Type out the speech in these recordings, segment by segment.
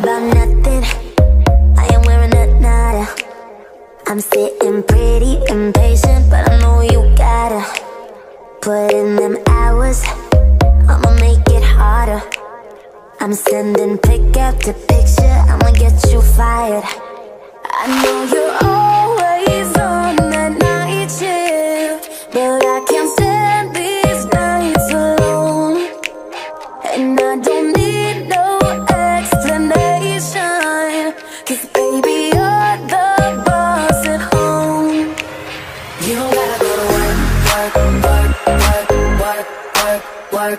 about nothing. I am wearing a nada. I'm sitting pretty impatient But I know you gotta Put in them hours. I'ma make it harder. I'm sending pick up to picture. I'ma get you fired. I know you're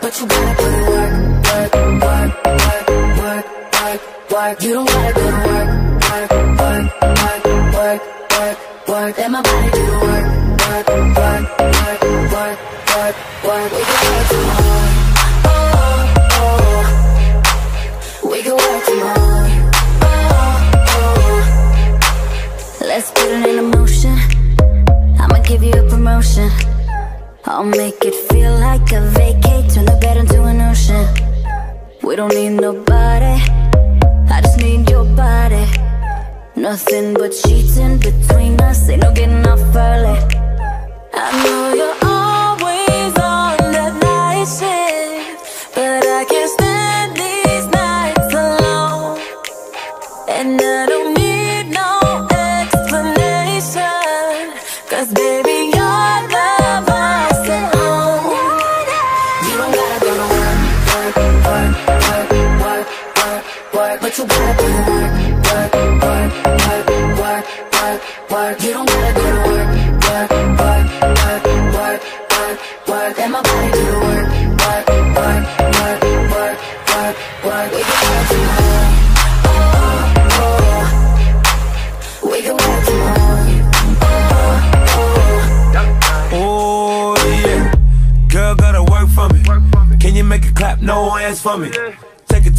but you gotta work, work, work, work, work, work, work. You don't gotta go to work, work, work, work, work, work. Let my body do the work, I'll make it feel like a vacate, turn the bed into an ocean. We don't need nobody, I just need your body. Nothing but sheets in between us, ain't no getting off early. I know you're always on that night shift, but I can't stand these nights alone. And I don't need no explanation Cause baby, you gotta do the work, work, work, work, work, work, work You don't gotta go to work, work, work, work, work, work, work Let my body do the work, work, work, work, work, work, work We can work tomorrow we can work tomorrow. Oh yeah, girl gotta work for me. Can you make it clap? No hands for me.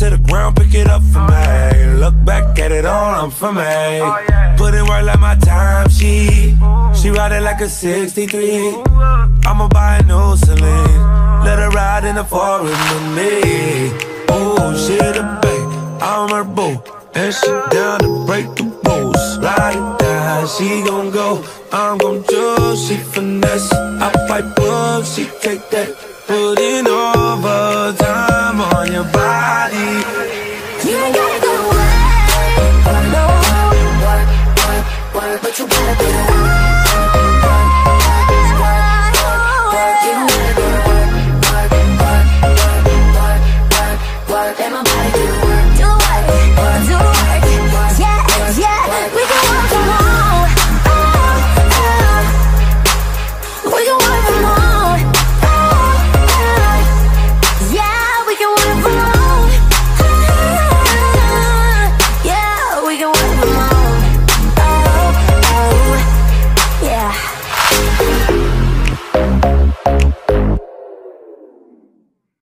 To the ground, pick it up for me. Look back at it all, I'm for me. Put in work like my time, she She ride it like a 63. I'ma buy a new Celine. Let her ride in the forest with me. Oh, she the babe, I'm her boo. And she down to break the rules. Ride down, she gon' go. I'm gon' do, she finesse. I fight book, she take that. On your body.